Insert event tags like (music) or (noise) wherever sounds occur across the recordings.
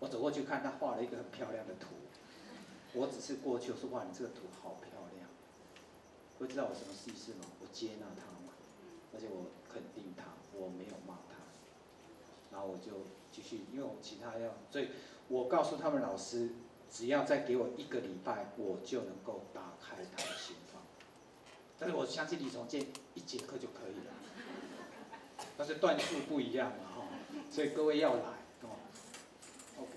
我走过去看他画了一个很漂亮的图，我只是过去我说哇，你这个图好漂亮，会知道我什么意思吗？我接纳他嘛，而且我肯定他，我没有骂他，然后我就继续，因为我其他要，所以我告诉他们老师，只要再给我一个礼拜，我就能够打开他的心房。但是我相信李崇建一节课就可以了，但是段数不一样嘛哈，所以各位要来哦。OK。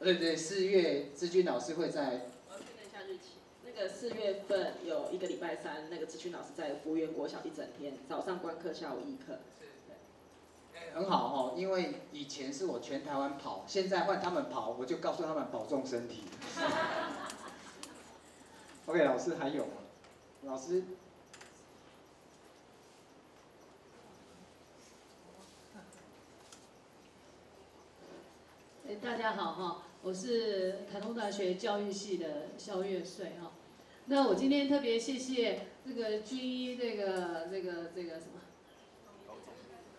对对，四月志军老师会在。我要确认一下日期。那个四月份有一个礼拜三，那个志军老师在福源国小一整天，早上观课，下午义课。很好哈，因为以前是我全台湾跑，现在换他们跑，我就告诉他们保重身体。(laughs) OK，老师还有吗？老师，哎，大家好哈，我是台东大学教育系的肖月穗哈。那我今天特别谢谢这个军医这个这个这个什么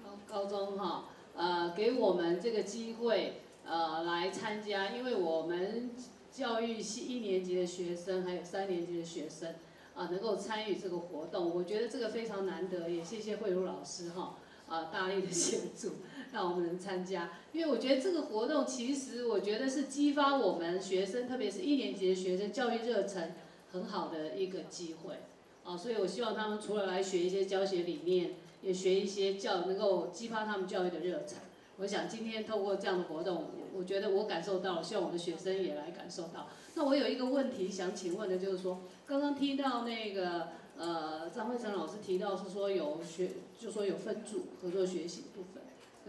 高高中哈，呃，给我们这个机会呃来参加，因为我们。教育系一年级的学生，还有三年级的学生，啊，能够参与这个活动，我觉得这个非常难得，也谢谢慧茹老师哈，啊，大力的协助，让我们能参加。因为我觉得这个活动，其实我觉得是激发我们学生，特别是一年级的学生教育热忱很好的一个机会，啊，所以我希望他们除了来学一些教学理念，也学一些教，能够激发他们教育的热忱。我想今天透过这样的活动，我觉得我感受到了，希望我的学生也来感受到。那我有一个问题想请问的，就是说，刚刚听到那个呃张慧成老师提到是说有学，就说有分组合作学习部分，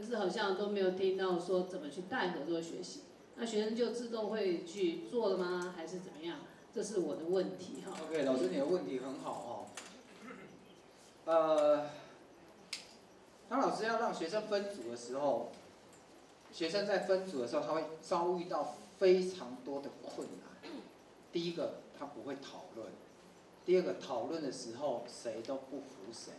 可是好像都没有听到说怎么去带合作学习。那学生就自动会去做了吗？还是怎么样？这是我的问题哈。OK，老师你的问题很好哦。呃，当老师要让学生分组的时候。学生在分组的时候，他会遭遇到非常多的困难。第一个，他不会讨论；第二个，讨论的时候谁都不服谁；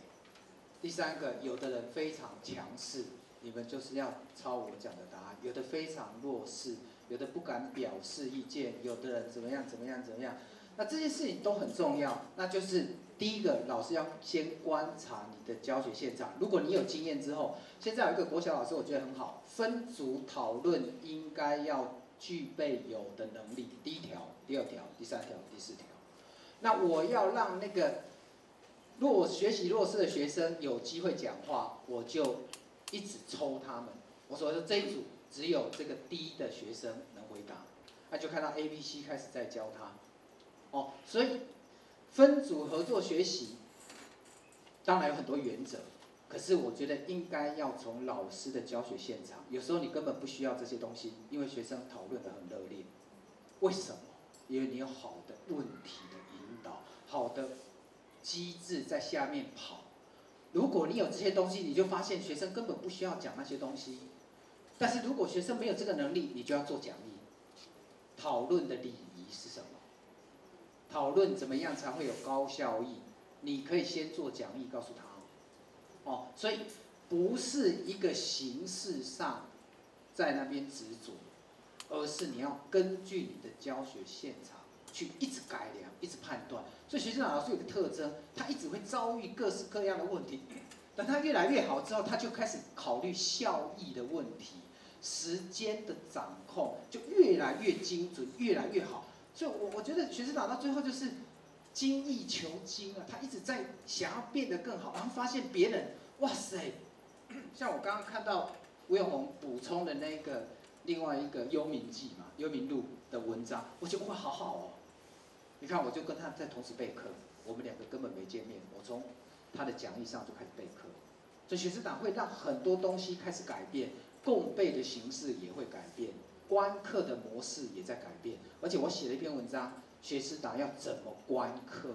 第三个，有的人非常强势，你们就是要抄我讲的答案；有的非常弱势，有的不敢表示意见；有的人怎么样怎么样怎么样。那这些事情都很重要，那就是。第一个，老师要先观察你的教学现场。如果你有经验之后，现在有一个国小老师，我觉得很好，分组讨论应该要具备有的能力。第一条、第二条、第三条、第四条。那我要让那个弱学习弱势的学生有机会讲话，我就一直抽他们。我所说这一组只有这个低的学生能回答，那就看到 A、B、C 开始在教他。哦，所以。分组合作学习，当然有很多原则，可是我觉得应该要从老师的教学现场。有时候你根本不需要这些东西，因为学生讨论的很热烈。为什么？因为你有好的问题的引导，好的机制在下面跑。如果你有这些东西，你就发现学生根本不需要讲那些东西。但是如果学生没有这个能力，你就要做讲义。讨论的礼仪是什么？讨论怎么样才会有高效益？你可以先做讲义告诉他，哦，所以不是一个形式上在那边执着，而是你要根据你的教学现场去一直改良，一直判断。所以学生老师有个特征，他一直会遭遇各式各样的问题，等他越来越好之后，他就开始考虑效益的问题，时间的掌控就越来越精准，越来越好。所以，我我觉得学生党到最后就是精益求精啊，他一直在想要变得更好，然后发现别人，哇塞，像我刚刚看到吴永红补充的那个另外一个《幽冥记》嘛，《幽冥录》的文章，我觉得哇，好好哦。你看，我就跟他在同时备课，我们两个根本没见面，我从他的讲义上就开始备课。所以学生党会让很多东西开始改变，共备的形式也会改变。观课的模式也在改变，而且我写了一篇文章，学师党要怎么观课？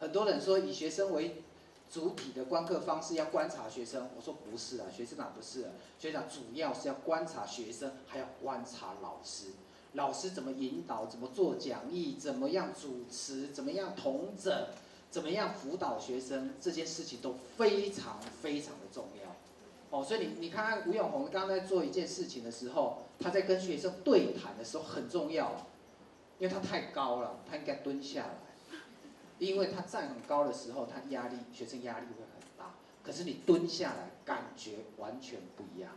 很多人说以学生为主体的观课方式要观察学生，我说不是啊，学师党不是，学长主要是要观察学生，还要观察老师，老师怎么引导，怎么做讲义，怎么样主持，怎么样统整，怎么样辅导学生，这件事情都非常非常的重要。哦，所以你你看看吴永红刚刚在做一件事情的时候，他在跟学生对谈的时候很重要，因为他太高了，他应该蹲下来，因为他站很高的时候，他压力学生压力会很大。可是你蹲下来，感觉完全不一样，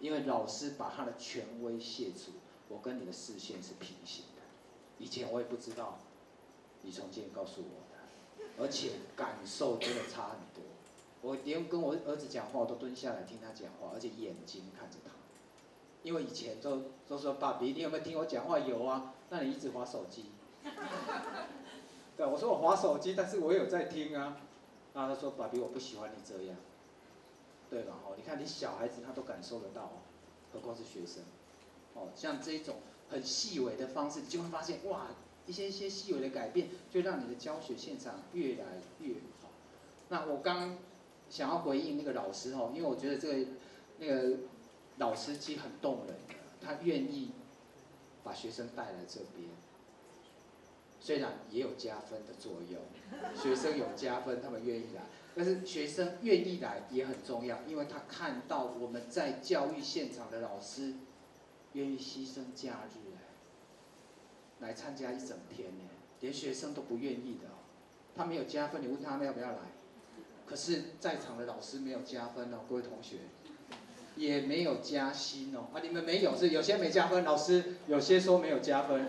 因为老师把他的权威卸除，我跟你的视线是平行的。以前我也不知道，李崇建告诉我的，而且感受真的差很多。我连跟我儿子讲话，我都蹲下来听他讲话，而且眼睛看着他。因为以前都都说爸比，你有没有听我讲话？有啊，那你一直划手机。对，我说我划手机，但是我有在听啊。然后他说爸比，我不喜欢你这样，对吧？哦，你看你小孩子他都感受得到，何况是学生。哦，像这种很细微的方式，你就会发现哇，一些一些细微的改变，就让你的教学现场越来越好。那我刚。想要回应那个老师哦，因为我觉得这个那个老师其实很动人，他愿意把学生带来这边，虽然也有加分的作用，学生有加分，他们愿意来，但是学生愿意来也很重要，因为他看到我们在教育现场的老师愿意牺牲假日来来参加一整天呢，连学生都不愿意的哦，他没有加分，你问他们要不要来？可是，在场的老师没有加分哦，各位同学，也没有加薪哦。啊，你们没有是有些没加分，老师有些说没有加分，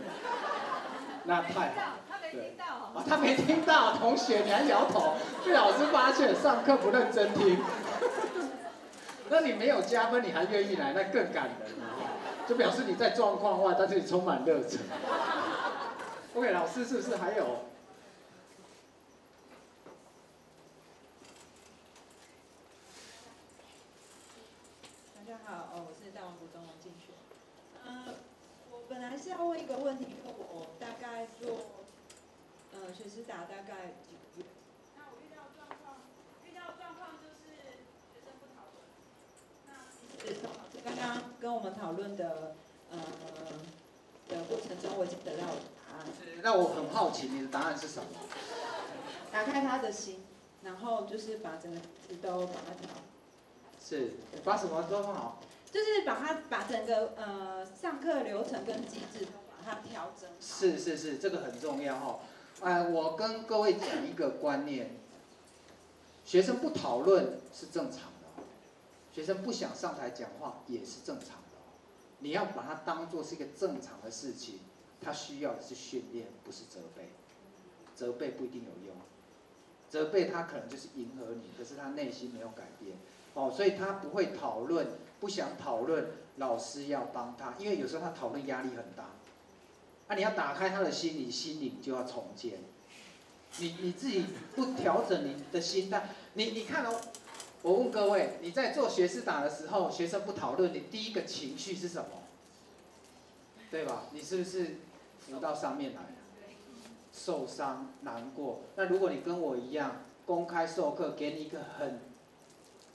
那太好。他没听到。啊，他没听到，同学你还摇头，被老师发现上课不认真听。那你没有加分，你还愿意来，那更感人就表示你在状况外，但是你充满热忱。OK，老师是不是还有？大家好，我是大王谷中王进学。我本来是要问一个问题，我大概做，呃，学师达大概几个月？那我遇到状况，遇到状况就是学生不讨论。那刚刚跟我们讨论的，呃，的过程中，我已经得到答案。那我很好奇，你的答案是什么？打开他的心，然后就是把整个都把它调。是，把什么都好？就是把它把整个呃上课流程跟机制都把它调整。是是是，这个很重要哈。哎，我跟各位讲一个观念，学生不讨论是正常的，学生不想上台讲话也是正常的。你要把它当做是一个正常的事情，他需要的是训练，不是责备。责备不一定有用，责备他可能就是迎合你，可是他内心没有改变。哦，所以他不会讨论。不想讨论，老师要帮他，因为有时候他讨论压力很大。啊，你要打开他的心，你心灵就要重建。你你自己不调整你的心态，你你看哦，我问各位，你在做学士打的时候，学生不讨论，你第一个情绪是什么？对吧？你是不是浮到上面来？受伤、难过。那如果你跟我一样，公开授课，给你一个很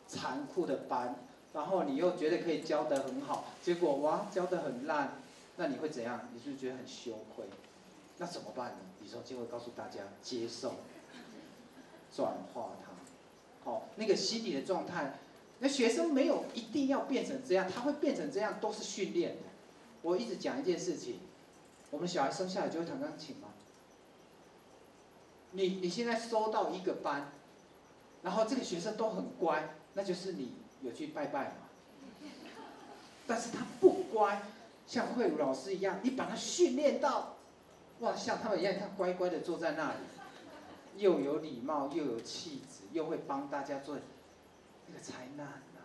残酷的班。然后你又觉得可以教得很好，结果哇教得很烂，那你会怎样？你是不是觉得很羞愧，那怎么办呢？李松就会告诉大家：接受，转化它。好，那个心理的状态，那学生没有一定要变成这样，他会变成这样都是训练的。我一直讲一件事情，我们小孩生下来就会弹钢琴吗？你你现在收到一个班，然后这个学生都很乖，那就是你。有去拜拜嘛？但是他不乖，像慧茹老师一样，你把他训练到，哇，像他们一样，他乖乖的坐在那里，又有礼貌，又有气质，又会帮大家做，那个才难呐！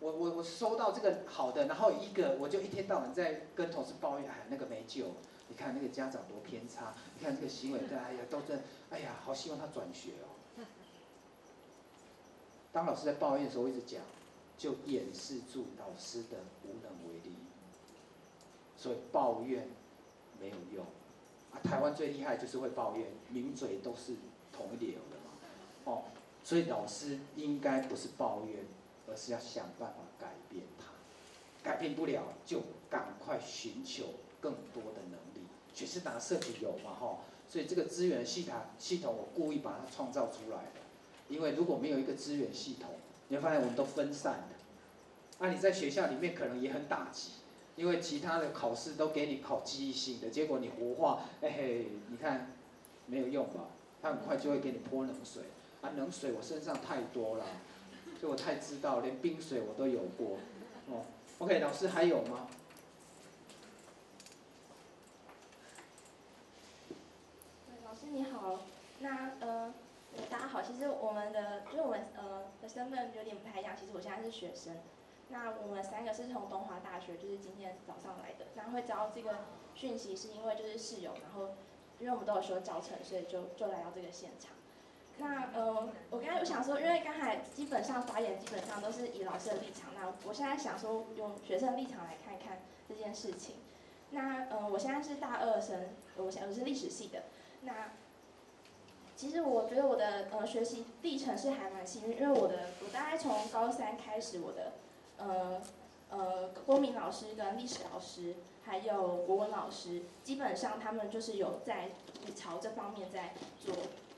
我我我收到这个好的，然后一个我就一天到晚在跟同事抱怨，哎，那个没救，你看那个家长多偏差，你看这个行为，哎呀，都在，哎呀，好希望他转学哦。当老师在抱怨的时候，我一直讲。就掩饰住老师的无能为力，所以抱怨没有用。啊，台湾最厉害就是会抱怨，名嘴都是同一流的嘛。哦，所以老师应该不是抱怨，而是要想办法改变它。改变不了，就赶快寻求更多的能力。学士达设计有嘛？哈，所以这个资源系统系统，我故意把它创造出来的。因为如果没有一个资源系统，你会发现我们都分散的，啊，你在学校里面可能也很打击，因为其他的考试都给你考记忆性的，结果你活化，哎嘿，你看没有用吧？他很快就会给你泼冷水，啊，冷水我身上太多了，所以我太知道，连冰水我都有过，哦，OK，老师还有吗？老师你好，那呃，大家好，其实我们的就是我们呃的身份有点不太一样，其实我现在是学生，那我们三个是从东华大学，就是今天早上来的，那会知道这个讯息是因为就是室友，然后因为我们都有说教程，所以就就来到这个现场。那呃，我刚才我想说，因为刚才基本上发言基本上都是以老师的立场，那我现在想说用学生立场来看一看这件事情。那呃，我现在是大二生，我想我是历史系的。那其实我觉得我的呃学习历程是还蛮幸运，因为我的我大概从高三开始，我的呃呃公民老师跟历史老师还有国文老师，基本上他们就是有在朝这方面在做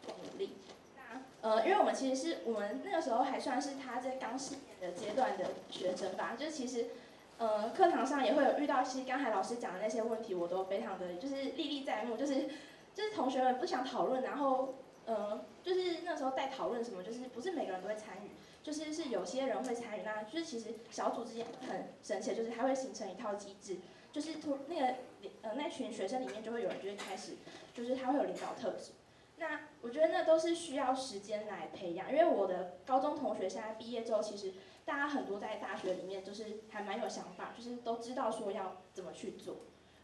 努力。那呃，因为我们其实是我们那个时候还算是他在刚四年的阶段的学生吧，就是其实。呃，课堂上也会有遇到，其实刚才老师讲的那些问题，我都非常的就是历历在目，就是就是同学们不想讨论，然后呃，就是那时候带讨论什么，就是不是每个人都会参与，就是是有些人会参与，那就是其实小组之间很神奇，就是它会形成一套机制，就是突那个呃那群学生里面就会有人就会开始，就是他会有领导特质，那我觉得那都是需要时间来培养，因为我的高中同学现在毕业之后，其实。大家很多在大学里面就是还蛮有想法，就是都知道说要怎么去做。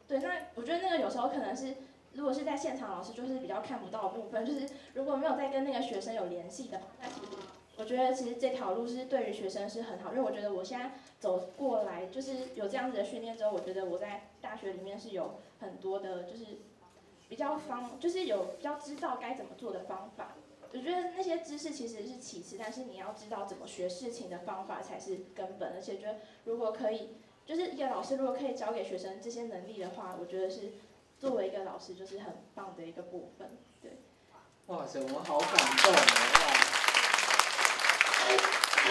对，那我觉得那个有时候可能是，如果是在现场，老师就是比较看不到的部分，就是如果没有在跟那个学生有联系的，那其实我觉得其实这条路是对于学生是很好，因为我觉得我现在走过来就是有这样子的训练之后，我觉得我在大学里面是有很多的，就是比较方，就是有比较知道该怎么做的方法。我觉得那些知识其实是其次，但是你要知道怎么学事情的方法才是根本。而且觉得如果可以，就是一个老师如果可以教给学生这些能力的话，我觉得是作为一个老师就是很棒的一个部分。对。哇塞，我们好感动啊！我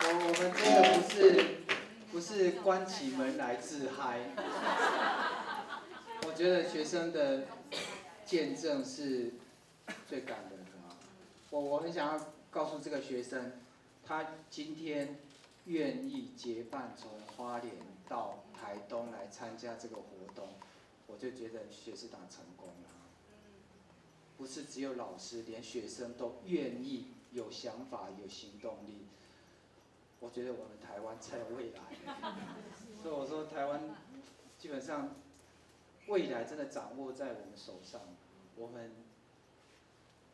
我我们真的不是不是关起门来自嗨。(laughs) 我觉得学生的见证是最感人。我我很想要告诉这个学生，他今天愿意结伴从花莲到台东来参加这个活动，我就觉得学士党成功了。不是只有老师，连学生都愿意有想法、有行动力。我觉得我们台湾才有未来。(laughs) 所以我说台湾基本上未来真的掌握在我们手上，我们。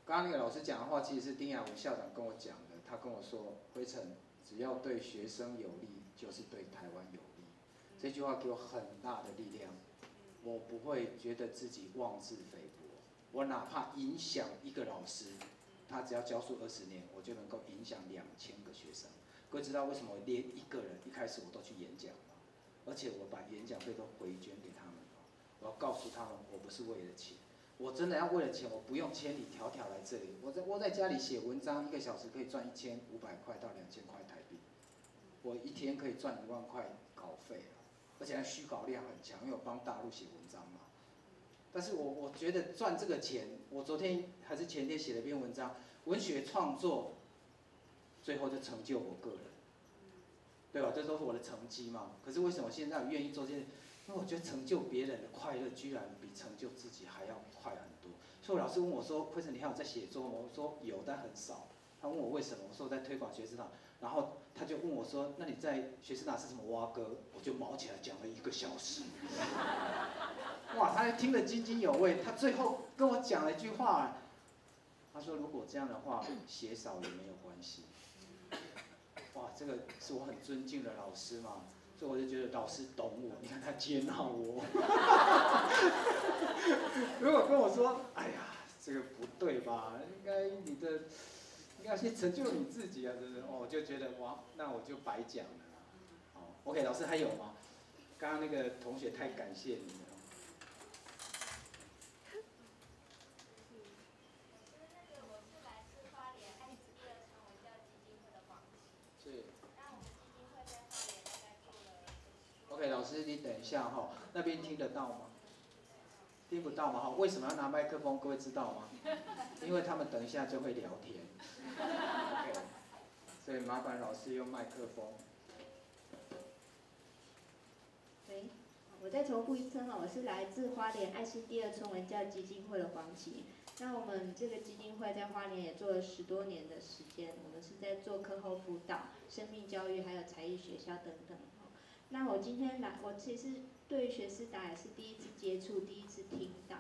刚刚那个老师讲的话，其实是丁亚文校长跟我讲的。他跟我说：“辉成，只要对学生有利，就是对台湾有利。”这句话给我很大的力量。我不会觉得自己妄自菲薄。我哪怕影响一个老师，他只要教书二十年，我就能够影响两千个学生。各位知道为什么我连一个人一开始我都去演讲？而且我把演讲费都回捐给他们。我要告诉他们，我不是为了钱。我真的要为了钱，我不用千里迢迢来这里。我在窝在家里写文章，一个小时可以赚一千五百块到两千块台币。我一天可以赚一万块稿费了，而且虚稿量很强，因为我帮大陆写文章嘛。但是我我觉得赚这个钱，我昨天还是前天写了篇文章，文学创作，最后就成就我个人，对吧？这都是我的成绩嘛。可是为什么现在愿意做这些？因为我觉得成就别人的快乐，居然比成就自己还要快很多。所以我老师问我说：“辉成，你还有在写作吗？”我说：“有，但很少。”他问我为什么，我说：“我在推广学士党。”然后他就问我说：“那你在学士党是什么蛙哥？”我就毛起来讲了一个小时。(laughs) 哇，他还听得津津有味。他最后跟我讲了一句话，他说：“如果这样的话，写少也没有关系。”哇，这个是我很尊敬的老师嘛。所以我就觉得老师懂我，你看他接纳我。(laughs) 如果跟我说，哎呀，这个不对吧？应该你的，应该先成就你自己啊，是不是？哦，我就觉得哇，那我就白讲了。好，OK，老师还有吗？刚刚那个同学太感谢你了。是。那我们基金会在。OK，老师你等一下哈，那边听得到吗？听不到吗？哈，为什么要拿麦克风？各位知道吗？因为他们等一下就会聊天。所以麻烦老师用麦克风。喂，我再重复一声哈，我是来自花莲爱心第二村文教基金会的黄琪。那我们这个基金会在花莲也做了十多年的时间，我们是在做课后辅导、生命教育，还有才艺学校等等。那我今天来，我其实对学思达也是第一次接触，第一次听到。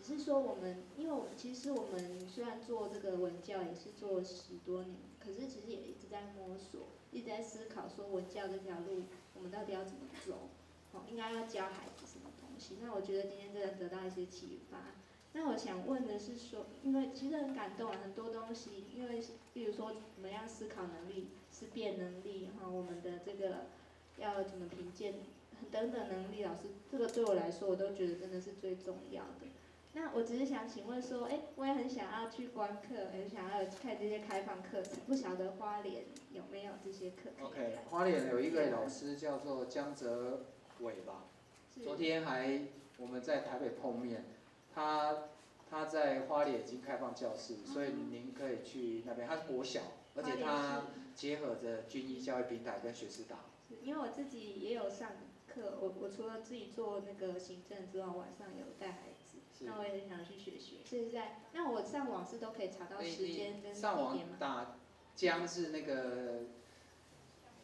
只是说我们，因为我们其实我们虽然做这个文教也是做了十多年，可是其实也一直在摸索，一直在思考说文教这条路我们到底要怎么走，哦，应该要教孩子什么东西。那我觉得今天真的得到一些启发。那我想问的是说，因为其实很感动啊，很多东西，因为比如说怎么样思考能力、思辨能力，哈，我们的这个。要怎么评鉴等等能力，老师，这个对我来说，我都觉得真的是最重要的。那我只是想请问说，哎，我也很想要去观课，很想要看这些开放课程，不晓得花莲有没有这些课？OK，花莲有一个老师叫做江泽伟吧，昨天还我们在台北碰面，他他在花莲已经开放教室，所以您可以去那边，他是国小，而且他结合着军医教育平台跟学士达。因为我自己也有上课，我我除了自己做那个行政之外，晚上有带孩子，那我也很想去学学。是在，那我上网是都可以查到时间跟地点吗？打江是那个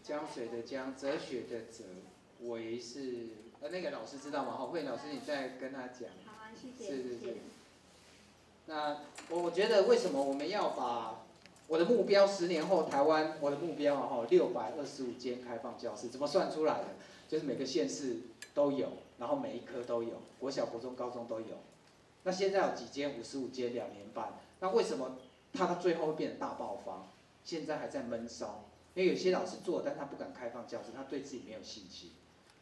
江水的江，哲学的哲，为是呃那个老师知道吗？好，慧老师你再跟他讲。好啊，谢谢。是是是。那我我觉得为什么我们要把？我的目标十年后台湾，我的目标哈六百二十五间开放教室，怎么算出来的？就是每个县市都有，然后每一科都有，国小、国中、高中都有。那现在有几间？五十五间，两年半。那为什么它到最后会变成大爆发？现在还在闷烧，因为有些老师做，但他不敢开放教室，他对自己没有信心。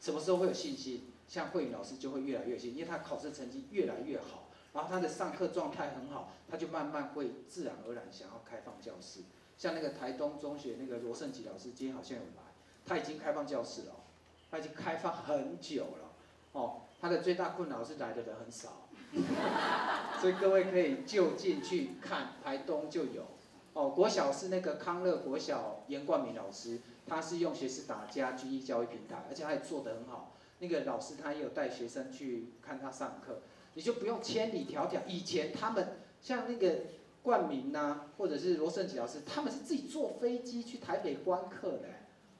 什么时候会有信心？像慧颖老师就会越来越信，因为他考试成绩越来越好。然后他的上课状态很好，他就慢慢会自然而然想要开放教室。像那个台东中学那个罗胜吉老师，今天好像有来，他已经开放教室了，他已经开放很久了。哦，他的最大困扰是来的人很少，(laughs) 所以各位可以就近去看，台东就有。哦，国小是那个康乐国小严冠明老师，他是用学士打加 G E 教育平台，而且他也做得很好。那个老师他也有带学生去看他上课。你就不用千里迢迢。以前他们像那个冠名呐，或者是罗胜吉老师，他们是自己坐飞机去台北观课的。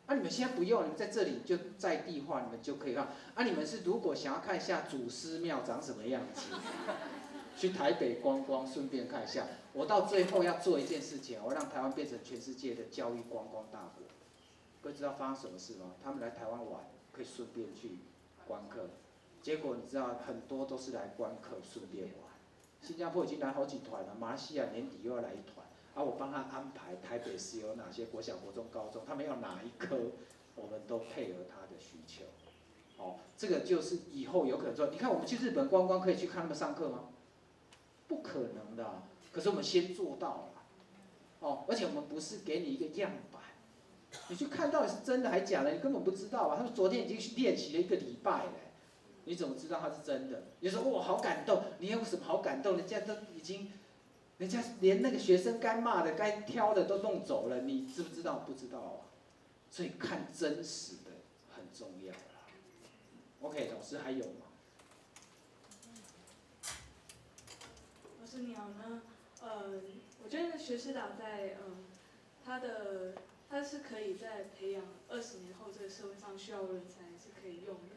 啊，你们现在不用，你们在这里就在地化，你们就可以看。啊，你们是如果想要看一下祖师庙长什么样子，(laughs) 去台北观光，顺便看一下。我到最后要做一件事情，我让台湾变成全世界的教育观光大国。各位知道发生什么事吗？他们来台湾玩，可以顺便去观课。结果你知道很多都是来观课顺便玩，新加坡已经来好几团了，马来西亚年底又要来一团，啊，我帮他安排台北市有哪些国小、国中、高中，他们要哪一科，我们都配合他的需求。哦，这个就是以后有可能说，你看我们去日本观光可以去看他们上课吗？不可能的，可是我们先做到了。哦，而且我们不是给你一个样板，你去看到底是真的还是假的，你根本不知道啊。他们昨天已经练习了一个礼拜了。你怎么知道他是真的？你说哇，好感动！你有什么好感动？人家都已经，人家连那个学生该骂的、该挑的都弄走了，你知不知道？不知道啊。所以看真实的很重要啦。OK，老师还有吗？老师你好，呢呃，我觉得学师长在嗯，他的他是可以在培养二十年后这个社会上需要人才是可以用的。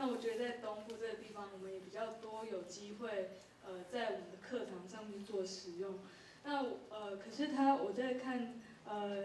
那我觉得在东部这个地方，我们也比较多有机会，呃，在我们的课堂上面做使用。那呃，可是他我在看，呃，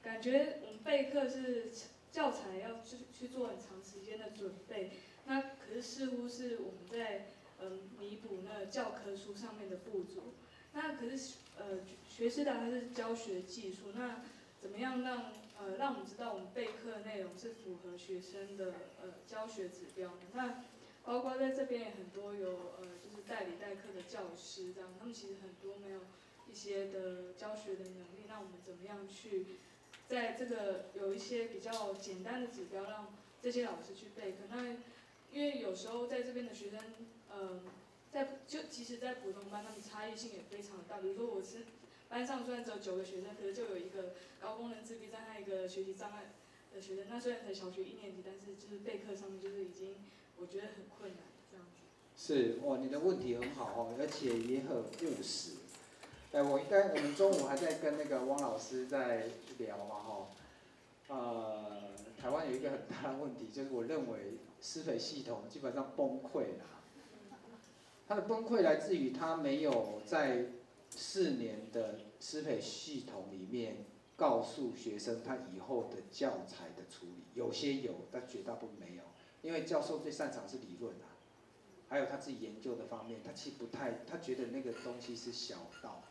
感觉我们备课是教材要去去做很长时间的准备。那可是似乎是我们在嗯弥补那教科书上面的不足。那可是呃学师的他是教学技术，那怎么样让？呃，让我们知道我们备课内容是符合学生的呃教学指标的。那包括在这边也很多有呃就是代理代课的教师这样，他们其实很多没有一些的教学的能力。那我们怎么样去在这个有一些比较简单的指标，让这些老师去备课。那因为有时候在这边的学生，嗯，在就即使在普通班，他们差异性也非常大。比如说我是班上虽然只有九个学生，可是就有一个高功能自闭症和一个学习障碍的学生。那虽然才小学一年级，但是就是备课上面就是已经我觉得很困难这样子。是哦，你的问题很好哦，而且也很务实。哎，我应该我们中午还在跟那个汪老师在聊嘛哈，呃，台湾有一个很大的问题，就是我认为施肥系统基本上崩溃了。它的崩溃来自于它没有在四年的施肥系统里面告诉学生他以后的教材的处理，有些有，但绝大部分没有，因为教授最擅长是理论啊，还有他自己研究的方面，他其实不太，他觉得那个东西是小道。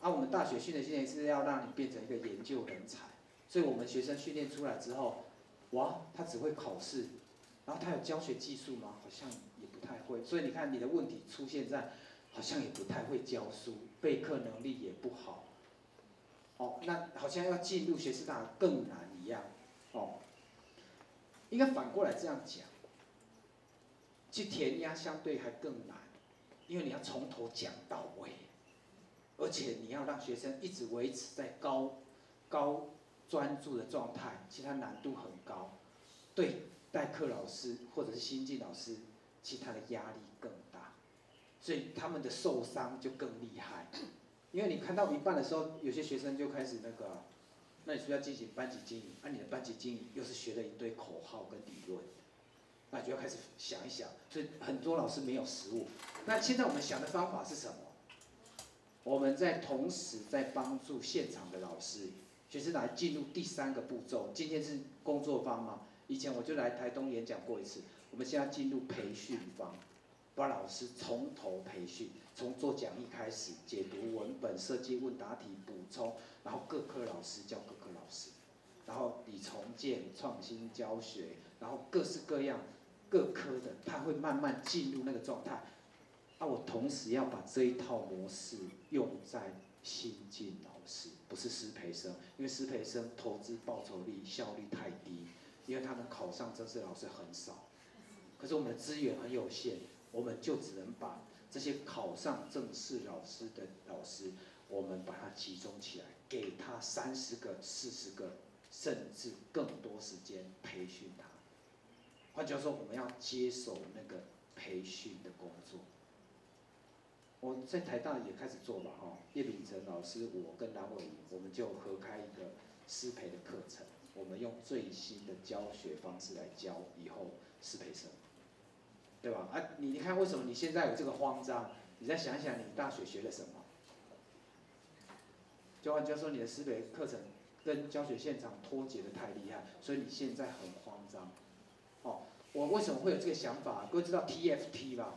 啊，我们大学训练训练是要让你变成一个研究人才，所以我们学生训练出来之后，哇，他只会考试，然后他有教学技术吗？好像也不太会。所以你看你的问题出现在，好像也不太会教书，备课能力也不好。哦，那好像要进入学士大更难一样。哦，应该反过来这样讲，去填鸭相对还更难，因为你要从头讲到尾。而且你要让学生一直维持在高高专注的状态，其实它难度很高，对代课老师或者是新进老师，其他的压力，所以他们的受伤就更厉害。因为你看到一半的时候，有些学生就开始那个，那你是不是要进行班级经营？那你的班级经营又是学了一堆口号跟理论，那就要开始想一想。所以很多老师没有实物。那现在我们想的方法是什么？我们在同时在帮助现场的老师，学生来进入第三个步骤。今天是工作坊嘛？以前我就来台东演讲过一次。我们现在进入培训方，把老师从头培训，从做讲义开始，解读文本、设计问答题、补充，然后各科老师教各科老师，然后你重建、创新教学，然后各式各样各科的，他会慢慢进入那个状态。那我同时要把这一套模式用在新进老师，不是师培生，因为师培生投资报酬率效率太低，因为他们考上正式老师很少，可是我们的资源很有限，我们就只能把这些考上正式老师的老师，我们把它集中起来，给他三十个、四十个，甚至更多时间培训他。换句话说，我们要接手那个培训的工作。我在台大也开始做吧，哈，叶秉成老师，我跟蓝伟，我们就合开一个师培的课程，我们用最新的教学方式来教以后师培生，对吧？啊，你你看为什么你现在有这个慌张？你再想想你大学学了什么？就换句话说，你的师培课程跟教学现场脱节的太厉害，所以你现在很慌张。哦，我为什么会有这个想法？各位知道 TFT 吧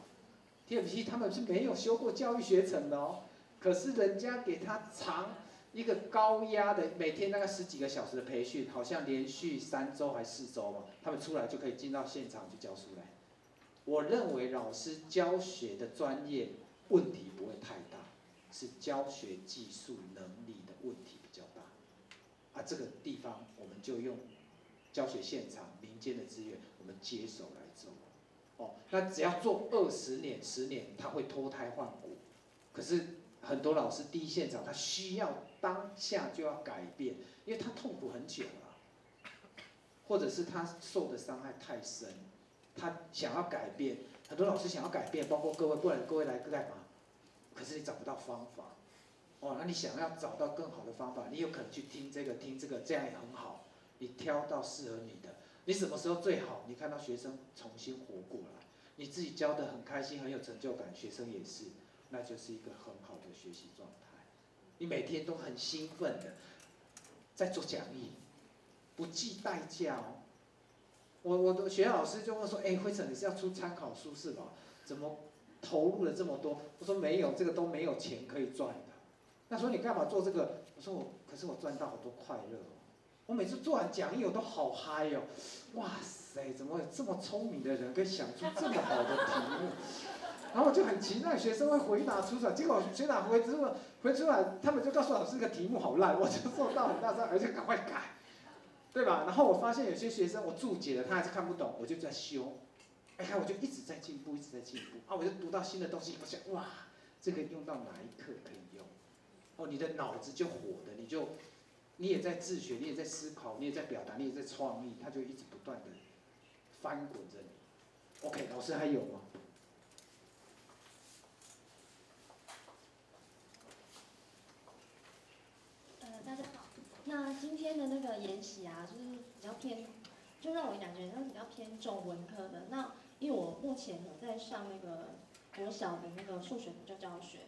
？TFT 他们是没有修过教育学程的哦，可是人家给他长一个高压的，每天大概十几个小时的培训，好像连续三周还四周嘛，他们出来就可以进到现场去教书来。我认为老师教学的专业问题不会太大，是教学技术能力的问题比较大。啊，这个地方我们就用教学现场民间的资源，我们接手来做。哦，那只要做二十年、十年，他会脱胎换骨。可是很多老师第一现场，他需要当下就要改变，因为他痛苦很久了，或者是他受的伤害太深，他想要改变。很多老师想要改变，包括各位，不然各位来干嘛？可是你找不到方法。哦，那你想要找到更好的方法，你有可能去听这个、听这个，这样也很好。你挑到适合你的。你什么时候最好？你看到学生重新活过来，你自己教的很开心，很有成就感，学生也是，那就是一个很好的学习状态。你每天都很兴奋的在做讲义，不计代价哦。我我的学校老师就问说：“哎，辉成，你是要出参考书是吧？怎么投入了这么多？”我说：“没有，这个都没有钱可以赚的。”那说你干嘛做这个？我说我，可是我赚到好多快乐哦。我每次做完讲义，我都好嗨哦！哇塞，怎么有这么聪明的人可以想出这么好的题目？(laughs) 然后我就很期待学生会回答出来。结果学长回之后回出来，他们就告诉老师这个题目好烂，我就受到很大伤，而且赶快改。对吧？然后我发现有些学生我注解了，他还是看不懂，我就在修，哎呀我就一直在进步，一直在进步啊！我就读到新的东西，我想哇，这个用到哪一课可以用？哦，你的脑子就火的，你就你也在自学，你也在思考，你也在表达，你也在创意，他就一直不断的翻滚着你。OK，老师还有吗？呃，大家好。那今天的那个研习啊，就是比较偏，就让我感觉像比较偏重文科的。那因为我目前有在上那个国小的那个数学补教教学，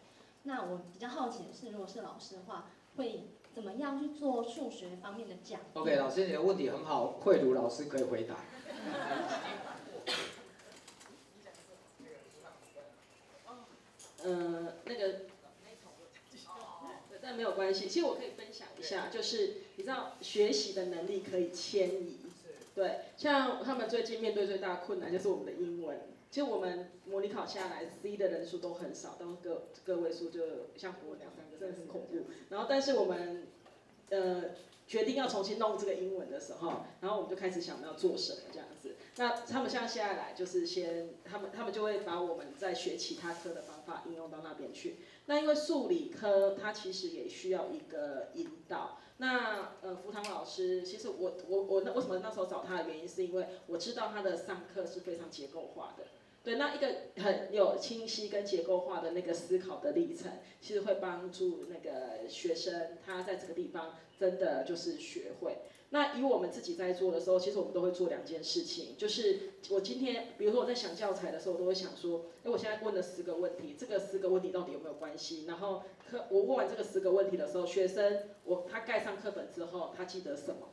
那我比较好奇的是，如果是老师的话，会怎么样去做数学方面的讲 OK，老师你的问题很好，慧茹老师可以回答。(laughs) 呃，那个，但没有关系。其实我可以分享一下，就是你知道学习的能力可以迁移，对，像他们最近面对最大的困难就是我们的英文。其实我们模拟考下来 C 的人数都很少，都个个位数，就像国两三个，真的很恐怖。然后，但是我们呃决定要重新弄这个英文的时候，然后我们就开始想要做什么这样子。那他们现在下来就是先，他们他们就会把我们在学其他科的方法应用到那边去。那因为数理科它其实也需要一个引导。那呃，福堂老师，其实我我我那为什么那时候找他的原因，是因为我知道他的上课是非常结构化的。对，那一个很有清晰跟结构化的那个思考的历程，其实会帮助那个学生他在这个地方真的就是学会。那以我们自己在做的时候，其实我们都会做两件事情，就是我今天，比如说我在想教材的时候，我都会想说，哎，我现在问了十个问题，这个十个问题到底有没有关系？然后课我问完这个十个问题的时候，学生我他盖上课本之后，他记得什么？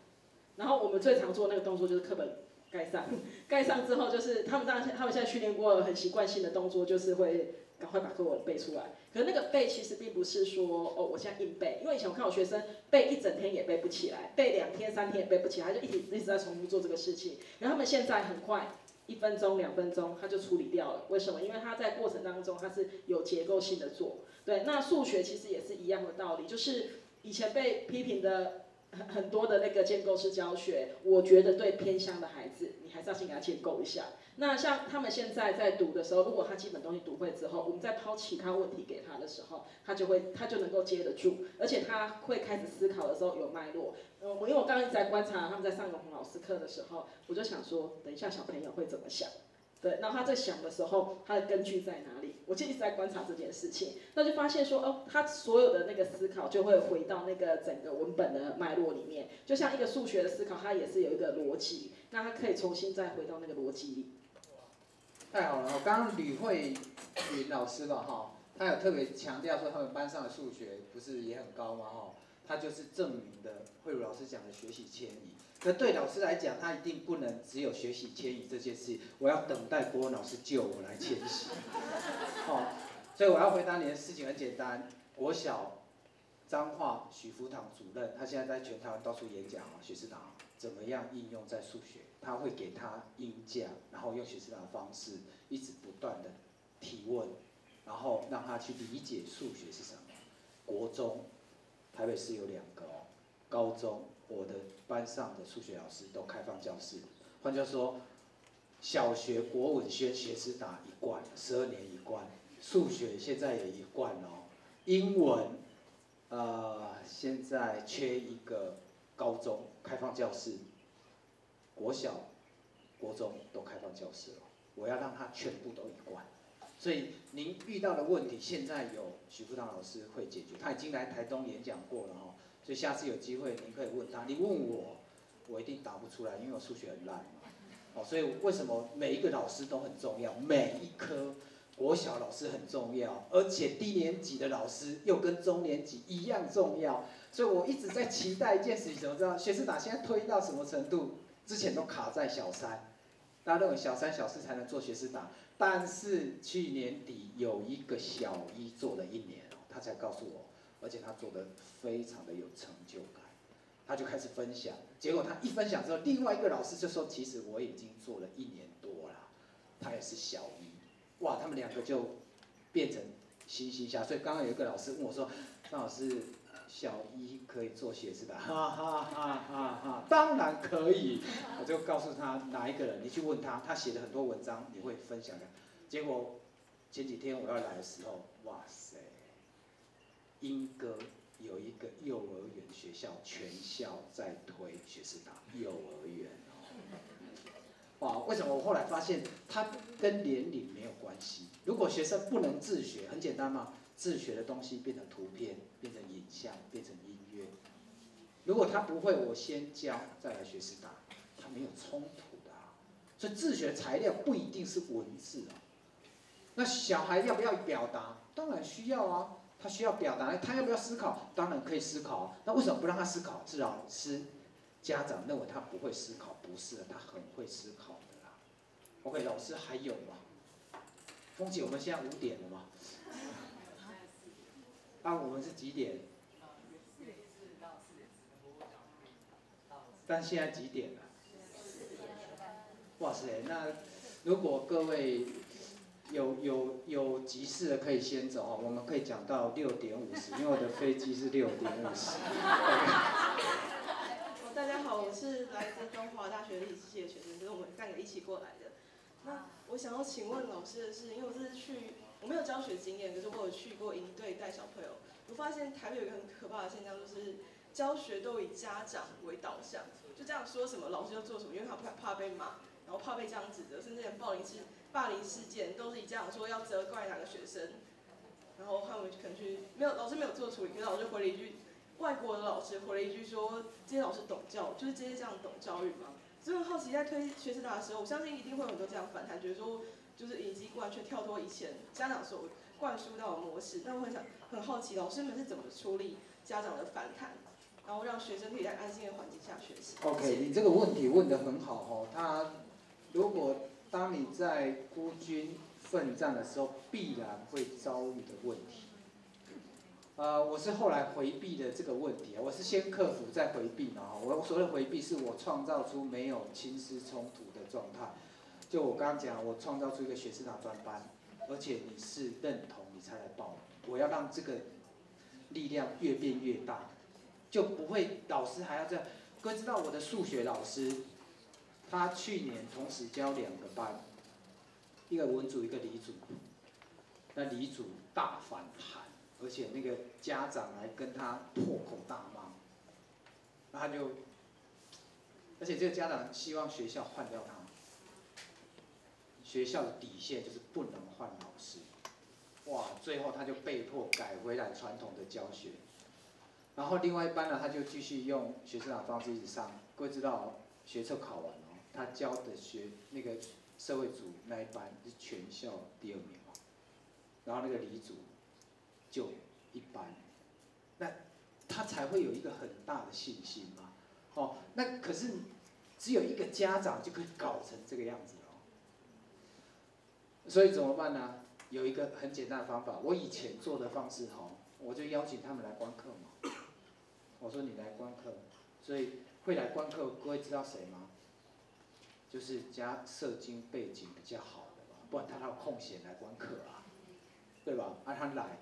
然后我们最常做那个动作就是课本。盖上，(laughs) 盖上之后就是他们当然他们现在训练过很习惯性的动作，就是会赶快把课文背出来。可那个背其实并不是说哦，我现在硬背，因为以前我看我学生背一整天也背不起来，背两天三天也背不起来，就一直一直在重复做这个事情。然后他们现在很快，一分钟两分钟他就处理掉了。为什么？因为他在过程当中他是有结构性的做。对，那数学其实也是一样的道理，就是以前被批评的。很很多的那个建构式教学，我觉得对偏乡的孩子，你还是要先给他建构一下。那像他们现在在读的时候，如果他基本东西读会之后，我们再抛其他问题给他的时候，他就会他就能够接得住，而且他会开始思考的时候有脉络。嗯，我因为我刚刚一直在观察他们在上永红老师课的时候，我就想说，等一下小朋友会怎么想。对，然后他在想的时候，他的根据在哪？我就一直在观察这件事情，那就发现说，哦，他所有的那个思考就会回到那个整个文本的脉络里面，就像一个数学的思考，它也是有一个逻辑，那他可以重新再回到那个逻辑里。太好了，我刚刚吕慧云老师了哈，他有特别强调说他们班上的数学不是也很高吗？哈，他就是证明的慧茹老师讲的学习迁移。可对老师来讲，他一定不能只有学习迁移这件事，我要等待国文老师救我来迁徙。好，所以我要回答你的事情很简单。国小彰化许福堂主任，他现在在全台湾到处演讲啊，学士党怎么样应用在数学？他会给他音架，然后用学士党的方式，一直不断的提问，然后让他去理解数学是什么。国中，台北市有两个哦，高中。我的班上的数学老师都开放教室，换句话说，小学国文学学师打一贯，十二年一贯，数学现在也一贯哦，英文，呃，现在缺一个高中开放教室，国小、国中都开放教室了，我要让他全部都一贯，所以您遇到的问题，现在有徐富堂老师会解决，他已经来台东演讲过了哦。所以下次有机会，您可以问他。你问我，我一定答不出来，因为我数学很烂嘛。哦，所以为什么每一个老师都很重要？每一科国小老师很重要，而且低年级的老师又跟中年级一样重要。所以我一直在期待一件事情，怎么知道？学士党现在推到什么程度？之前都卡在小三，大家认为小三、小四才能做学士党，但是去年底有一个小一做了一年哦，他才告诉我。而且他做的非常的有成就感，他就开始分享，结果他一分享之后，另外一个老师就说：“其实我已经做了一年多了，他也是小一，哇，他们两个就变成惺惺相。所以刚刚有一个老师问我说：‘张老师，小一可以做学士的，哈哈哈哈哈，当然可以。我就告诉他哪一个人，你去问他，他写了很多文章，你会分享的。结果前几天我要来的时候，哇塞，英歌有一个幼儿园学校，全校在推学士达幼儿园哦。哇，为什么我后来发现它跟年龄没有关系？如果学生不能自学，很简单嘛。自学的东西变成图片，变成影像，变成音乐。如果他不会，我先教，再来学习打，他没有冲突的啊。所以自学材料不一定是文字啊。那小孩要不要表达？当然需要啊。他需要表达，他要不要思考？当然可以思考。那为什么不让他思考？是老师、家长认为他不会思考，不是，他很会思考的啦。OK，老师还有吗？风姐，我们现在五点了吗？那 (laughs) 我们是几点？但现在几点了？哇塞，那如果各位有有有急事的可以先走哦，我们可以讲到六点五十，因为我的飞机是六点五十。(laughs) 大家好，我是来自中华大学历史系的学生，就是我们三个一起过来的。那我想要请问老师的是，因为我这次去。我没有教学经验，可是我有去过营队带小朋友。我发现台北有一个很可怕的现象，就是教学都以家长为导向，就这样说什么老师就做什么，因为他怕怕被骂，然后怕被这样指责，甚至连暴凌事霸凌事件都是以家长说要责怪哪个学生，然后他们可能去没有老师没有做处理，可是老师回了一句，外国的老师回了一句说这些老师懂教，就是这些这样懂教育吗？所以很好奇在推学生达的时候，我相信一定会有很多这样反弹，觉得说。就是已经完全跳脱以前家长所灌输到的模式，但我很想很好奇，老师们是怎么处理家长的反弹，然后让学生可以在安心的环境下学习。OK，你这个问题问得很好哦。他如果当你在孤军奋战的时候，必然会遭遇的问题。呃，我是后来回避的这个问题啊，我是先克服再回避嘛。我所谓的回避，是我创造出没有亲师冲突的状态。就我刚刚讲，我创造出一个学士达专班，而且你是认同你才来报，我要让这个力量越变越大，就不会老师还要这样。各位知道我的数学老师，他去年同时教两个班，一个文组一个理组，那理组大反弹，而且那个家长来跟他破口大骂，那他就，而且这个家长希望学校换掉他。学校的底线就是不能换老师，哇！最后他就被迫改回来传统的教学，然后另外一班呢，他就继续用学生党方式一直上。各位知道，学测考完，他教的学那个社会组那一班是全校第二名哦，然后那个理组就一般，那他才会有一个很大的信心嘛。哦，那可是只有一个家长就可以搞成这个样子哦。所以怎么办呢？有一个很简单的方法，我以前做的方式哈，我就邀请他们来观课嘛。我说你来观课，所以会来观课，各位知道谁吗？就是加社经背景比较好的吧，不然他有空闲来观课啊，对吧？啊，他来，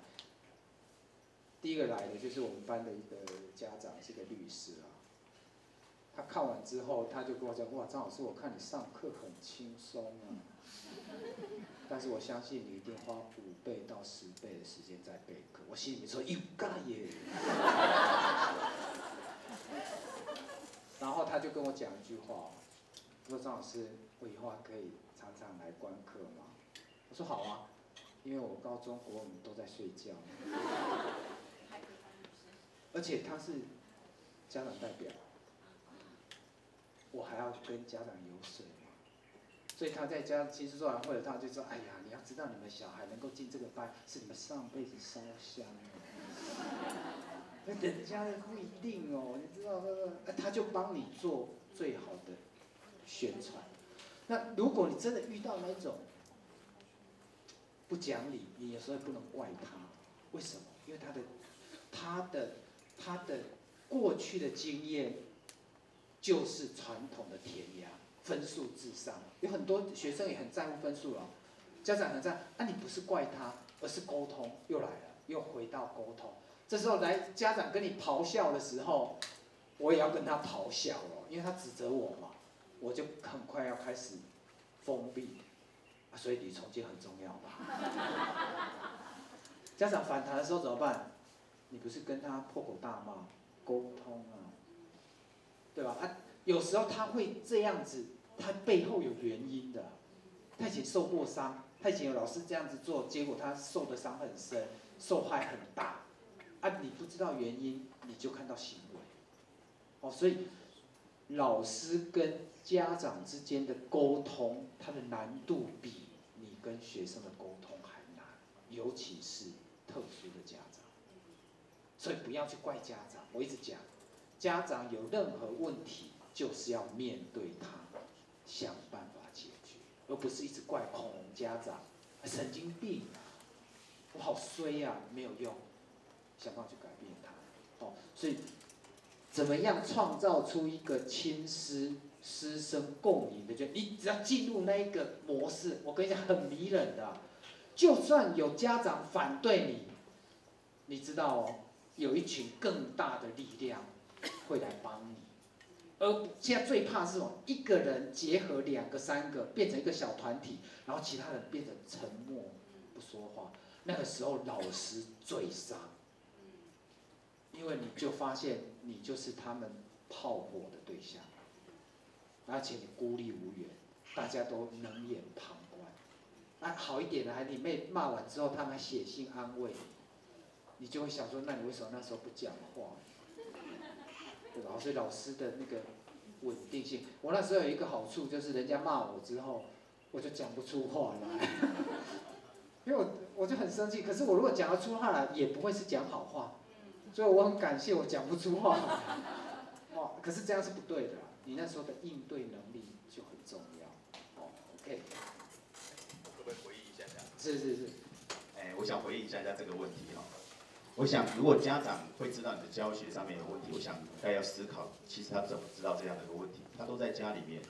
第一个来的就是我们班的一个家长，是个律师啊。他看完之后，他就跟我讲：哇，张老师，我看你上课很轻松啊。(laughs) 但是我相信你一定花五倍到十倍的时间在备课。我心里面说：“You got it。(laughs) ”然后他就跟我讲一句话：“说张老师，我以后还可以常常来观课吗？”我说：“好啊，因为我高中国文都在睡觉。(laughs) ”而且他是家长代表，我还要跟家长游说。所以他在家其实做完会了，他就说：“哎呀，你要知道你们小孩能够进这个班，是你们上辈子烧香那人家不一定哦，你知道吗？哎，他就帮你做最好的宣传。那如果你真的遇到那种不讲理，你有时候不能怪他。为什么？因为他的他的他的过去的经验就是传统的填鸭。”分数至上，有很多学生也很在乎分数了，家长很在，啊，你不是怪他，而是沟通又来了，又回到沟通。这时候来家长跟你咆哮的时候，我也要跟他咆哮了，因为他指责我嘛，我就很快要开始封闭，所以李重建很重要吧。家长反弹的时候怎么办？你不是跟他破口大骂、沟通啊，对吧？啊，有时候他会这样子，他背后有原因的。他以前受过伤，他以前有老师这样子做，结果他受的伤很深，受害很大。啊，你不知道原因，你就看到行为。哦，所以老师跟家长之间的沟通，它的难度比你跟学生的沟通还难，尤其是特殊的家长。所以不要去怪家长，我一直讲，家长有任何问题，就是要面对他，想办法解决，而不是一直怪恐龙家长，神经病啊，我好衰啊，没有用，想办法去改变他。哦，所以怎么样创造出一个亲师师生共赢的？就你只要进入那一个模式，我跟你讲很迷人的，就算有家长反对你，你知道哦。有一群更大的力量会来帮你，而现在最怕是什么？一个人结合两个、三个，变成一个小团体，然后其他人变成沉默不说话。那个时候老师最伤，因为你就发现你就是他们炮火的对象，而且你孤立无援，大家都冷眼旁观。那好一点的，还你被骂完之后，他们还写信安慰你。你就会想说，那你为什么那时候不讲话？对吧？所以老师的那个稳定性，我那时候有一个好处，就是人家骂我之后，我就讲不出话来，(laughs) 因为我我就很生气。可是我如果讲得出话来，也不会是讲好话，所以我很感谢我讲不出话。(laughs) 哦，可是这样是不对的，你那时候的应对能力就很重要。哦，OK。可不可以回忆一下下？是是是。哎，我想回忆一下下这个问题哈。我想，如果家长会知道你的教学上面有问题，我想应该要思考，其实他怎么知道这样的一个问题？他都在家里面，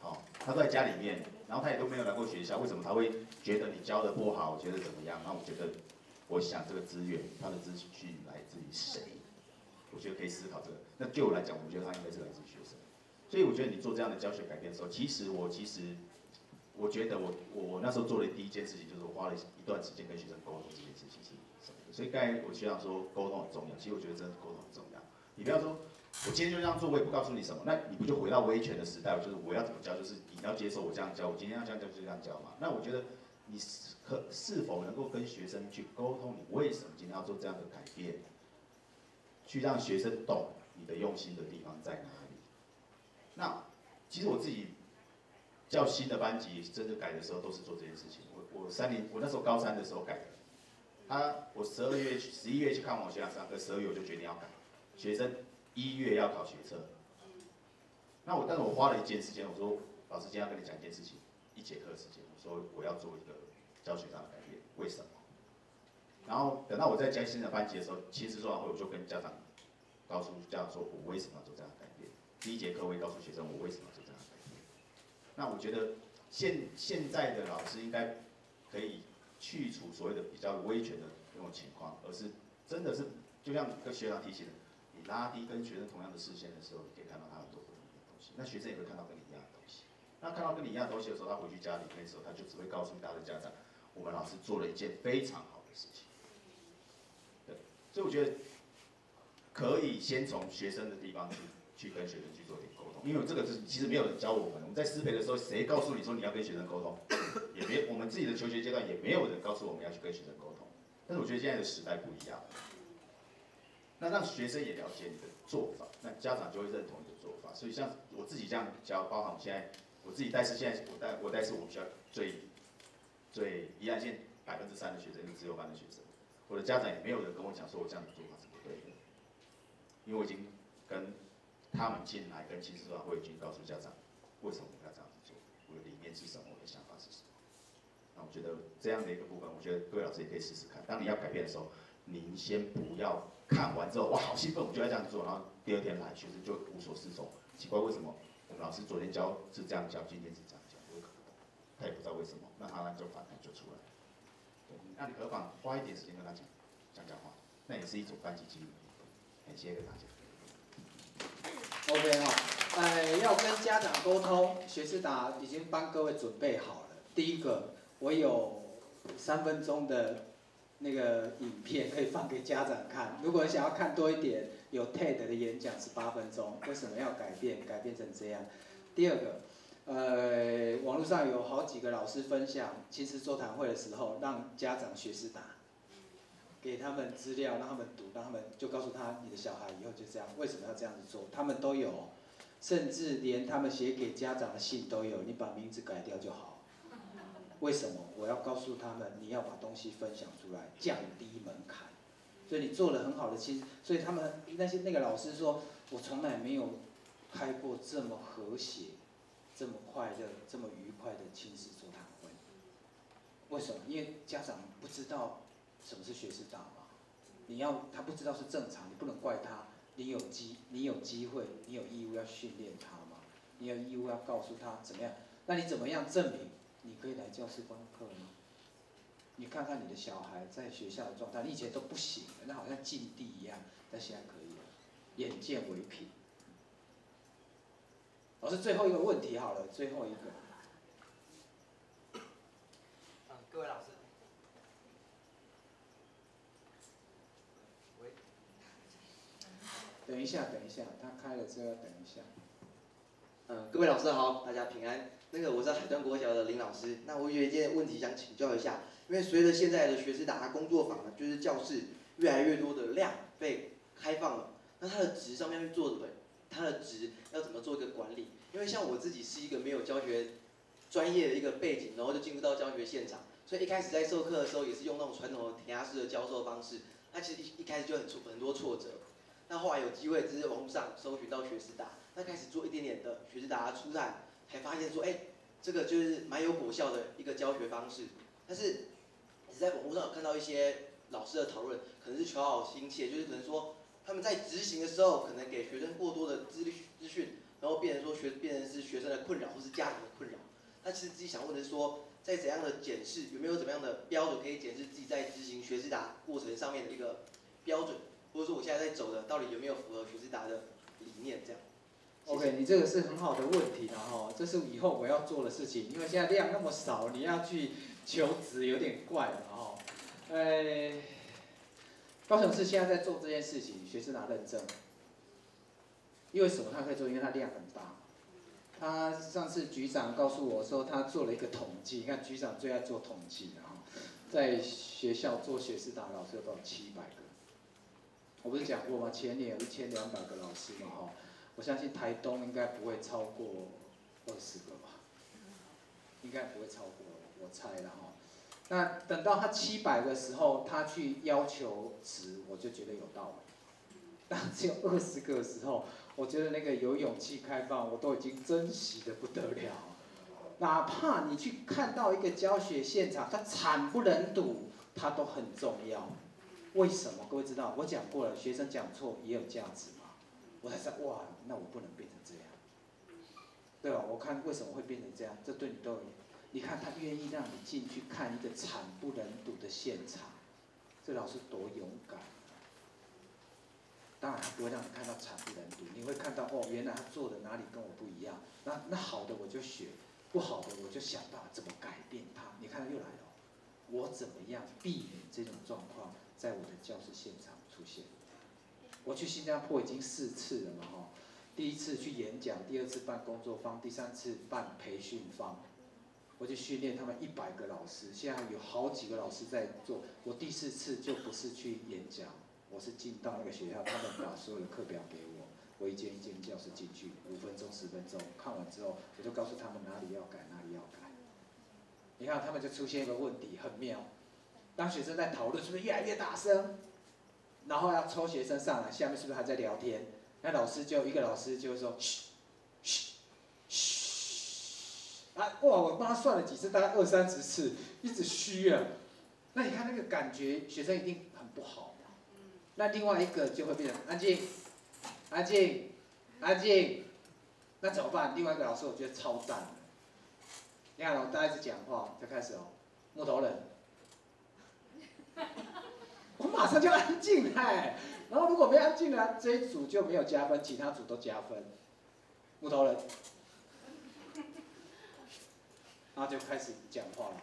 好，他都在家里面，然后他也都没有来过学校，为什么他会觉得你教的不好？觉得怎么样？那我觉得，我想这个资源，他的资讯来自于谁？我觉得可以思考这个。那对我来讲，我觉得他应该是来自于学生。所以我觉得你做这样的教学改变的时候，其实我其实。我觉得我我我那时候做的第一件事情就是我花了一段时间跟学生沟通这件事情是什么，所以刚才我学长说沟通很重要，其实我觉得真的沟通很重要。你不要说我今天就这样做，我也不告诉你什么，那你不就回到威权的时代？就是我要怎么教，就是你要接受我这样教，我今天要这样教就这样教嘛。那我觉得你可是否能够跟学生去沟通，你为什么今天要做这样的改变，去让学生懂你的用心的地方在哪里？那其实我自己。教新的班级真的改的时候，都是做这件事情。我我三年，我那时候高三的时候改的。他我十二月、十一月去看我学长上课，十二月我就决定要改。学生一月要考学测。那我但是我花了一件时间，我说老师今天要跟你讲一件事情，一节课时间，说我要做一个教学上的改变，为什么？然后等到我在教新的班级的时候，其实说完会我就跟家长告诉家长说，我为什么要做这样的改变。第一节课我会告诉学生我为什么要做这样的改变。那我觉得现现在的老师应该可以去除所谓的比较威权的那种情况，而是真的是就像跟学长提醒的，你拉低跟学生同样的视线的时候，你可以看到他很多不同的东西。那学生也会看到跟你。那看到跟你一样东西的时候，他回去家里面的时候，他就只会告诉他的家长，我们老师做了一件非常好的事情。对，所以我觉得可以先从学生的地方去去跟学生去做点沟通。因为这个是其实没有人教我们，我们在师培的时候，谁告诉你说你要跟学生沟通？(coughs) 也没我们自己的求学阶段也没有人告诉我们要去跟学生沟通。但是我觉得现在的时代不一样，那让学生也了解你的做法，那家长就会认同你的做法。所以像我自己这样教，包含我现在我自己带是现在我带我带是我们学校最最宜兰县百分之三的学生是自由班的学生，我的家长也没有人跟我讲说我这样的做法是不对的，因为我已经跟。他们进来跟亲子团会已经告诉家长，为什么我们要这样子做，我的理念是什么，我的想法是什么。那我觉得这样的一个部分，我觉得各位老师也可以试试看。当你要改变的时候，您先不要看完之后，哇，好兴奋，我就要这样做，然后第二天来，学生就无所适从，奇怪为什么？老师昨天教是这样教，今天是这样教，我也搞不懂，他也不知道为什么，那他就反弹就出来。那你何妨花一点时间跟他讲讲讲话，那也是一种班级经营。感谢谢大家。OK 哈、呃，要跟家长沟通，学士达已经帮各位准备好了。第一个，我有三分钟的那个影片可以放给家长看。如果想要看多一点，有 TED 的演讲是八分钟，为什么要改变？改变成这样。第二个，呃，网络上有好几个老师分享其实座谈会的时候，让家长学士达。给他们资料，让他们读，让他们就告诉他，你的小孩以后就这样，为什么要这样子做？他们都有，甚至连他们写给家长的信都有，你把名字改掉就好。为什么？我要告诉他们，你要把东西分享出来，降低门槛。所以你做了很好的亲，所以他们那些那个老师说，我从来没有开过这么和谐、这么快乐、这么愉快的亲子座谈会。为什么？因为家长不知道。什么是学士达嘛？你要他不知道是正常，你不能怪他。你有机，你有机会，你有义务要训练他嘛？你有义务要告诉他怎么样？那你怎么样证明你可以来教室观课呢？你看看你的小孩在学校的状态，你以前都不行，那好像禁地一样，但现在可以了，眼见为凭。老师最后一个问题好了，最后一个。嗯，各位老师。等一下，等一下，他开了之后等一下。嗯，各位老师好，大家平安。那个我是海端国小的林老师，那我有一件问题想请教一下，因为随着现在的学士达工作坊呢，就是教室越来越多的量被开放了，那它的值上面去做的，它的值要怎么做一个管理？因为像我自己是一个没有教学专业的一个背景，然后就进入到教学现场，所以一开始在授课的时候也是用那种传统的填鸭式的教授方式，那其实一一开始就很挫很多挫折。那后来有机会，只是网络上搜寻到学士达，那开始做一点点的学士达初探，才发现说，哎，这个就是蛮有果效的一个教学方式。但是，在网络上有看到一些老师的讨论，可能是求好心切，就是可能说他们在执行的时候，可能给学生过多的资资讯，然后变成说学变成是学生的困扰或是家长的困扰。那其实自己想问的是说，在怎样的检视，有没有怎么样的标准可以检视自己在执行学士达过程上面的一个标准？或者说我现在在走的到底有没有符合学士达的理念？这样。OK，你这个是很好的问题然后这是以后我要做的事情，因为现在量那么少，你要去求职有点怪了哦。呃，高雄市现在在做这件事情，学士达认证。因为什么他可以做？因为他量很大。他上次局长告诉我说，他做了一个统计，你看局长最爱做统计的哈，在学校做学士达老师有多少？七百个。我不是讲过吗？前年有一千两百个老师嘛哈。我相信台东应该不会超过二十个吧，应该不会超过，我猜了哈。那等到他七百的时候，他去要求值，我就觉得有道理。当只有二十个的时候，我觉得那个有勇气开放，我都已经珍惜的不得了。哪怕你去看到一个教学现场，它惨不忍睹，它都很重要。为什么？各位知道，我讲过了，学生讲错也有价值嘛。我才想，哇，那我不能变成这样，对吧？我看为什么会变成这样，这对你都有。你看他愿意让你进去看一个惨不忍睹的现场，这老师多勇敢。当然他不会让你看到惨不忍睹，你会看到哦，原来他做的哪里跟我不一样。那那好的我就学，不好的我就想办法怎么改变它。你看又来了，我怎么样避免这种状况在我的教室现场出现？我去新加坡已经四次了嘛哈，第一次去演讲，第二次办工作坊，第三次办培训坊，我去训练他们一百个老师，现在有好几个老师在做。我第四次就不是去演讲，我是进到那个学校，他们把所有的课表给我，我一间一间教室进去，五分钟十分钟，看完之后我就告诉他们哪里要改，哪里要改。你看他们就出现一个问题，很妙，当学生在讨论，是不是越来越大声？然后要抽学生上来，下面是不是还在聊天？那老师就一个老师就会说嘘，嘘，哇！我帮他算了几次，大概二三十次，一直虚啊。那你看那个感觉，学生一定很不好。那另外一个就会变成安静，安静，安静。那怎么办？另外一个老师我觉得超赞。你看哦，大家一直讲话，就开始哦，木头人，我马上就安静哎。然后如果没安静呢，这一组就没有加分，其他组都加分。木头人，然后就开始讲话了。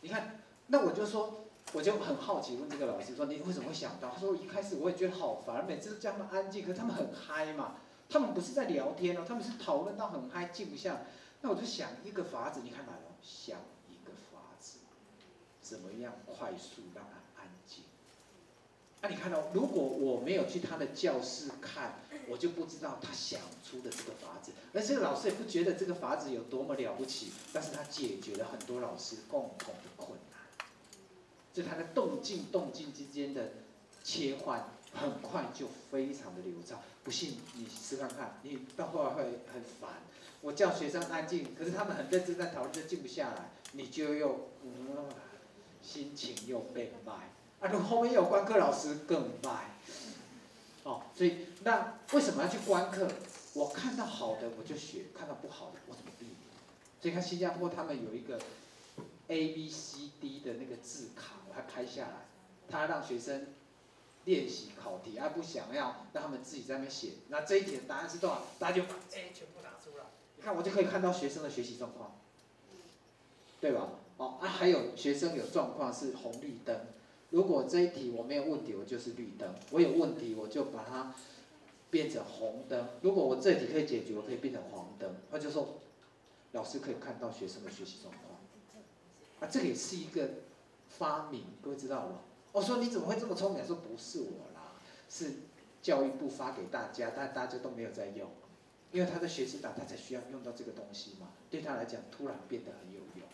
你看，那我就说，我就很好奇问这个老师说，你为什么会想到？他说一开始我也觉得好烦，每次都这样安静，可他们很嗨嘛。他们不是在聊天哦，他们是讨论到很嗨，静不下。那我就想一个法子，你看来了，想一个法子，怎么样快速让他？那你看到，如果我没有去他的教室看，我就不知道他想出的这个法子。而这个老师也不觉得这个法子有多么了不起，但是他解决了很多老师共同的困难。就他的动静动静之间的切换。很快就非常的流畅，不信你试看看，你到后来会很烦。我叫学生安静，可是他们很认真在讨论，就静不下来，你就又嗯，心情又被卖。啊，如果后面有观课老师更卖。哦，所以那为什么要去观课？我看到好的我就学，看到不好的我怎么避免？所以看新加坡他们有一个 A B C D 的那个字卡，我还拍下来，他让学生。练习考题，而不想要让他们自己在那边写。那这一题的答案是多少？大家就把 A 全部拿出来。你看，我就可以看到学生的学习状况，对吧？哦，啊，还有学生有状况是红绿灯。如果这一题我没有问题，我就是绿灯；我有问题，我就把它变成红灯。如果我这题可以解决，我可以变成黄灯。那就说，老师可以看到学生的学习状况。啊，这个也是一个发明，各位知道吗？我说你怎么会这么聪明？说不是我啦，是教育部发给大家，但大家都没有在用，因为他的学习档他才需要用到这个东西嘛，对他来讲突然变得很有用。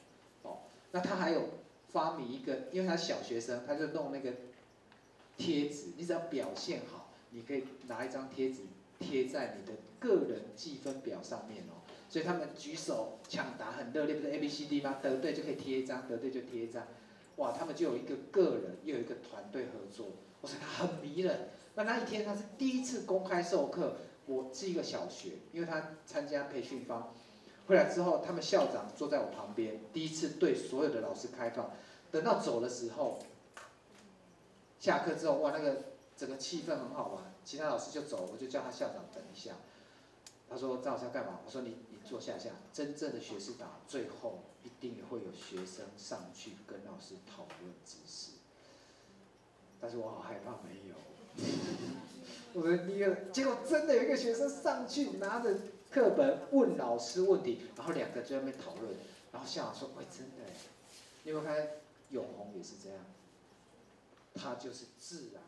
哦，那他还有发明一个，因为他小学生，他就弄那个贴纸，你只要表现好，你可以拿一张贴纸贴在你的个人计分表上面哦。所以他们举手抢答很热烈，不是 A B C D 吗？得对就可以贴一张，得对就贴一张。哇，他们就有一个个人，又有一个团队合作，我说他很迷人。那那一天他是第一次公开授课，我是一个小学，因为他参加培训班，回来之后，他们校长坐在我旁边，第一次对所有的老师开放。等到走的时候，下课之后，哇，那个整个气氛很好玩，其他老师就走，我就叫他校长等一下。他说：“张老师要干嘛？”我说：“你你坐下下，真正的学士党最后。”一定也会有学生上去跟老师讨论知识，(laughs) 但是我好害怕没有。(laughs) 我说第一个，结果真的有一个学生上去拿着课本问老师问题，然后两个在那边讨论，然后校长说：“喂，真的，你有没有看永红也是这样？他就是自然